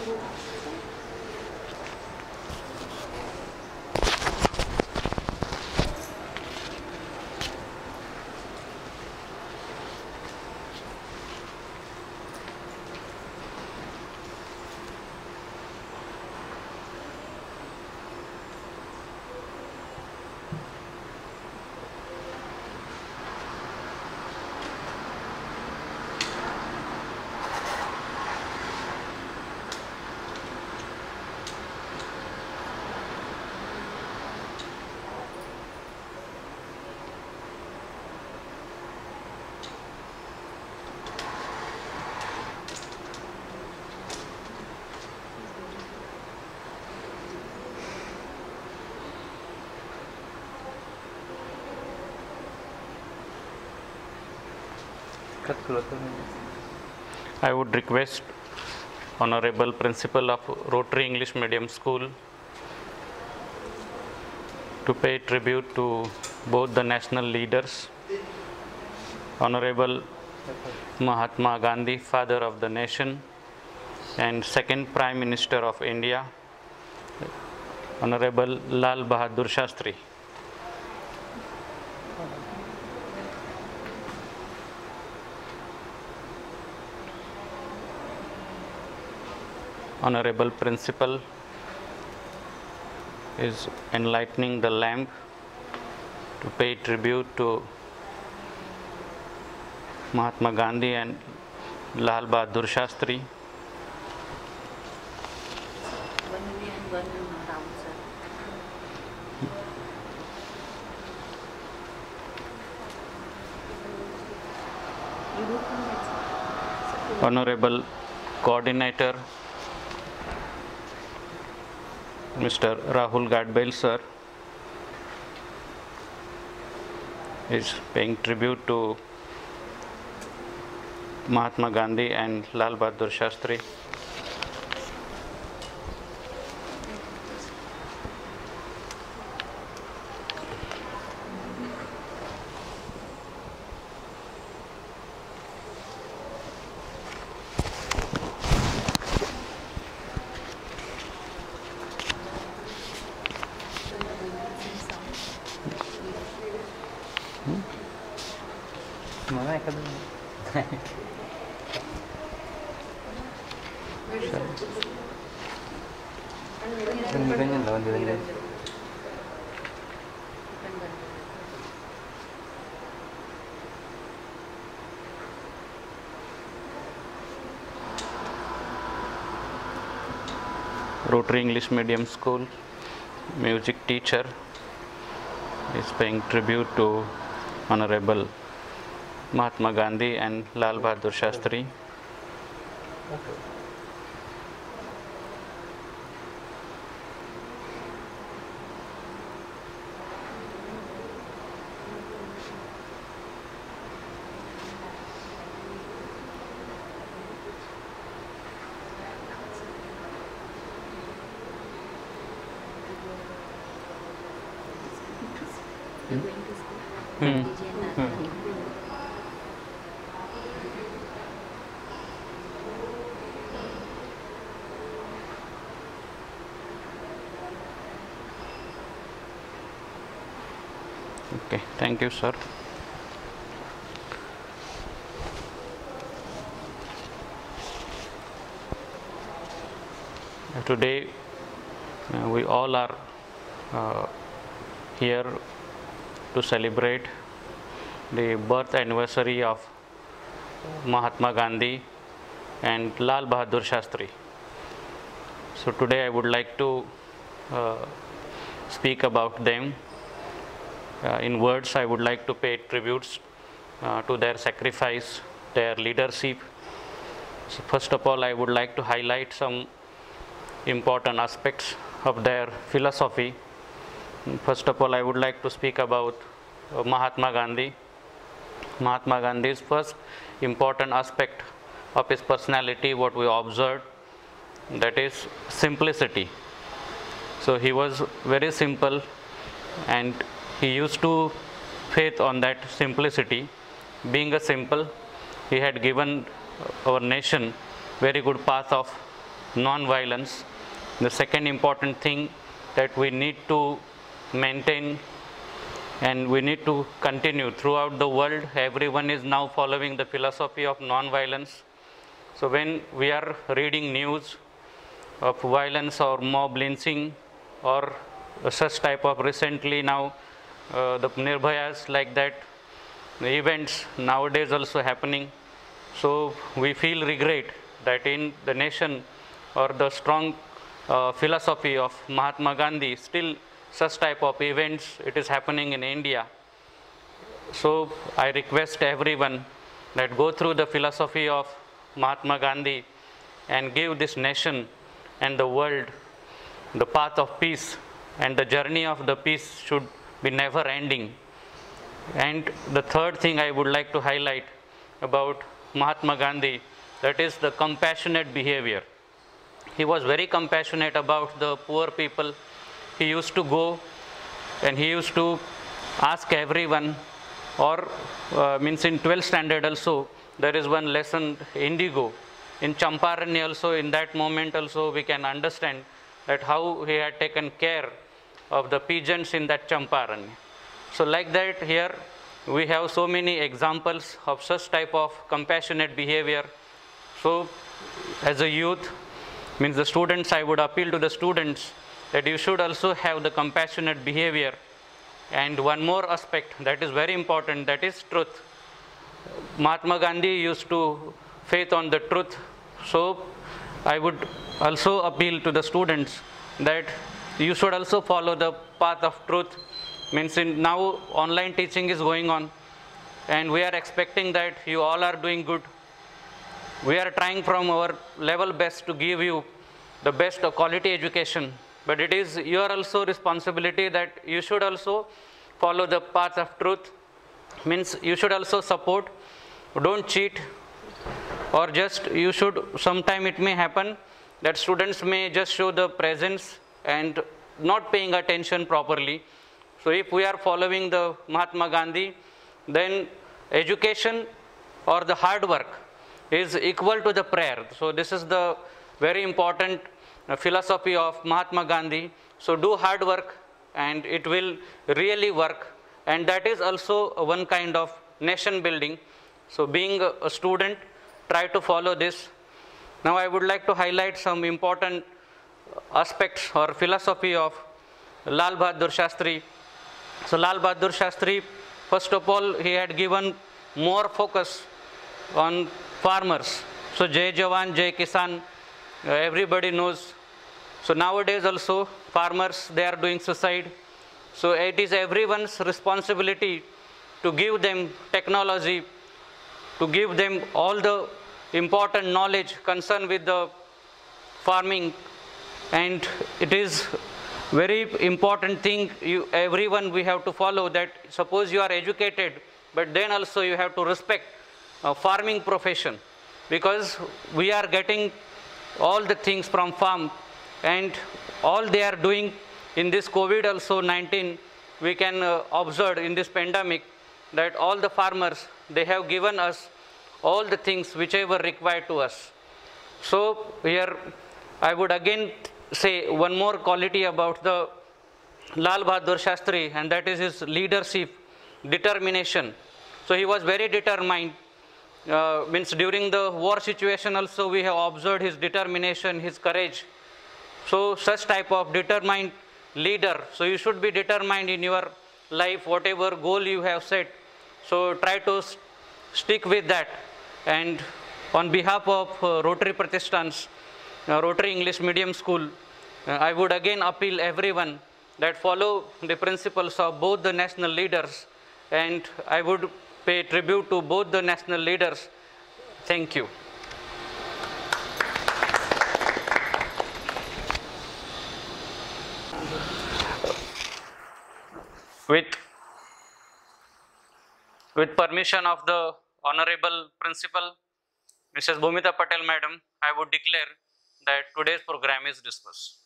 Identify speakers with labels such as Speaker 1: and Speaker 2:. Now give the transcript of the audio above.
Speaker 1: あ。I would request Honorable Principal of Rotary English Medium School to pay tribute to both the national leaders, Honorable Mahatma Gandhi, father of the nation, and second Prime Minister of India, Honorable Lal Bahadur Shastri. Honorable Principal is enlightening the lamp to pay tribute to Mahatma Gandhi and Lal Bahadur Shastri.
Speaker 2: One million, one round, sir. You do from that side.
Speaker 1: Honorable Coordinator Mr. Rahul Gadbel sir is paying tribute to Mahatma Gandhi and Lal Bahadur Shastri. Rotary English medium school music teacher is paying tribute to honourable
Speaker 2: Mahatma Gandhi and Lal
Speaker 1: Bahadur
Speaker 2: Shastri.
Speaker 1: Okay, thank you, sir. Today, uh, we all are uh, here to celebrate the birth anniversary of Mahatma Gandhi and Lal Bahadur Shastri. So, today I would like to uh, speak about them in words, I would like to pay tributes uh, to their sacrifice, their leadership. So first of all, I would like to highlight some important aspects of their philosophy. First of all, I would like to speak about uh, Mahatma Gandhi. Mahatma Gandhi's first important aspect of his personality, what we observed, that is simplicity. So he was very simple and he used to faith on that simplicity. Being a simple, he had given our nation very good path of non-violence. The second important thing that we need to maintain and we need to continue throughout the world. Everyone is now following the philosophy of non-violence. So when we are reading news of violence or mob lynching or such type of recently now uh, the Nirbhayas like that the events nowadays also happening. So we feel regret that in the nation or the strong uh, philosophy of Mahatma Gandhi, still such type of events it is happening in India. So I request everyone that go through the philosophy of Mahatma Gandhi and give this nation and the world the path of peace and the journey of the peace should be never ending. And the third thing I would like to highlight about Mahatma Gandhi that is the compassionate behavior. He was very compassionate about the poor people. He used to go and he used to ask everyone or uh, means in 12th standard also there is one lesson indigo in Champarani also in that moment also we can understand that how he had taken care of the pigeons in that Champarani. So like that here we have so many examples of such type of compassionate behavior. So as a youth means the students I would appeal to the students that you should also have the compassionate behavior and one more aspect that is very important that is truth. Mahatma Gandhi used to faith on the truth. So I would also appeal to the students that you should also follow the path of truth. Means in now online teaching is going on and we are expecting that you all are doing good. We are trying from our level best to give you the best quality education. But it is your also responsibility that you should also follow the path of truth. Means you should also support, don't cheat, or just you should sometime it may happen that students may just show the presence and not paying attention properly. So if we are following the Mahatma Gandhi, then education or the hard work is equal to the prayer. So this is the very important uh, philosophy of Mahatma Gandhi. So do hard work and it will really work. And that is also one kind of nation building. So being a, a student, try to follow this. Now I would like to highlight some important aspects or philosophy of Lal Bahadur Shastri. So Lal Bahadur Shastri, first of all, he had given more focus on farmers. So Jai Jawan, Jai Kisan, uh, everybody knows. So nowadays also farmers, they are doing suicide. So it is everyone's responsibility to give them technology, to give them all the important knowledge concerned with the farming and it is very important thing you everyone we have to follow that suppose you are educated but then also you have to respect farming profession. Because we are getting all the things from farm and all they are doing in this covid also 19 we can uh, observe in this pandemic that all the farmers they have given us all the things whichever required to us. So here i would again say one more quality about the Lal Bahadur Shastri and that is his leadership, determination. So he was very determined. Uh, means during the war situation also we have observed his determination, his courage. So such type of determined leader. So you should be determined in your life, whatever goal you have set. So try to st stick with that. And on behalf of uh, Rotary Pratishthan's, uh, Rotary English Medium School, uh, I would again appeal everyone that follow the principles of both the national leaders and I would pay tribute to both the national leaders. Thank you. With, with permission of the Honorable Principal, Mrs. Bhumita Patel Madam, I would declare that today's program is dispersed.